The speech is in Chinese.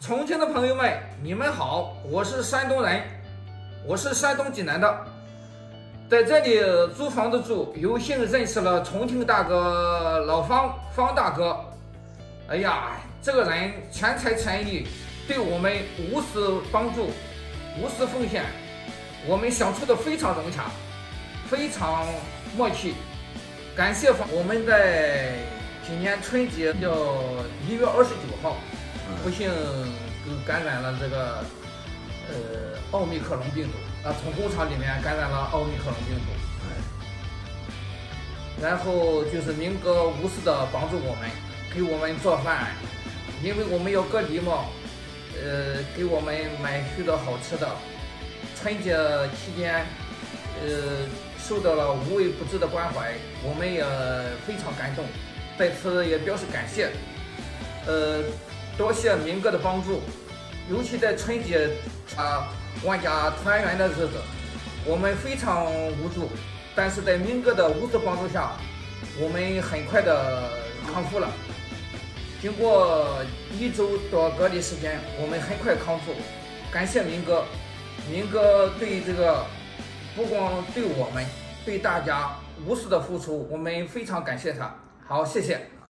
重庆的朋友们，你们好，我是山东人，我是山东济南的，在这里租房子住，有幸认识了重庆大哥老方方大哥。哎呀，这个人全才全艺，对我们无私帮助，无私奉献，我们相处的非常融洽，非常默契。感谢方，我们在今年春节叫一月二十九号，不幸感染了这个呃奥密克戎病毒啊，从工厂里面感染了奥密克戎病毒。然后就是明哥无私的帮助我们，给我们做饭，因为我们要隔离嘛，呃，给我们买许多好吃的。春节期间，呃，受到了无微不至的关怀，我们也非常感动，在此也表示感谢。呃，多谢明哥的帮助，尤其在春节啊，万家团圆的日子，我们非常无助。但是在明哥的无私帮助下，我们很快的康复了。经过一周多隔离时间，我们很快康复。感谢明哥，明哥对这个不光对我们，对大家无私的付出，我们非常感谢他。好，谢谢。